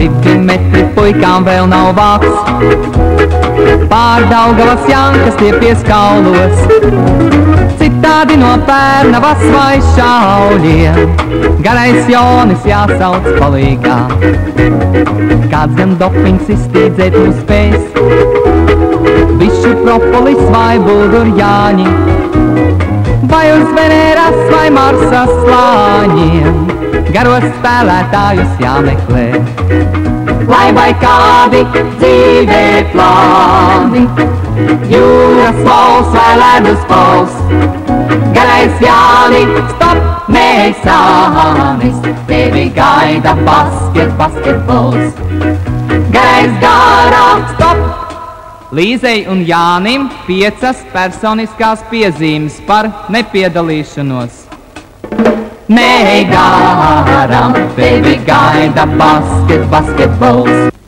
Divi metri puikām vēl nav vāks Pārdaugavas jankas tie pieskaulos Citādi no pērnavas vai šauļiem. Garais Jonis jāsauc palīgā. Kāds gan dopings iztīdzēt mūs spēs? Višu propolis vai bulgurjāņi? Vai uz Venēras vai Marsas slāņiem Garos spēlētājus jāmeklē lai vai kādi dzīvē plāni. Jūras pols vai ledus pols, garais Jāni, stop, āmis, tevi gaida basket, basketbols. Garais gārā, stop! Līzei un Jānim piecas personiskās piezīmes par nepiedalīšanos. Nē, garam, tevi gaida basket, basketbols.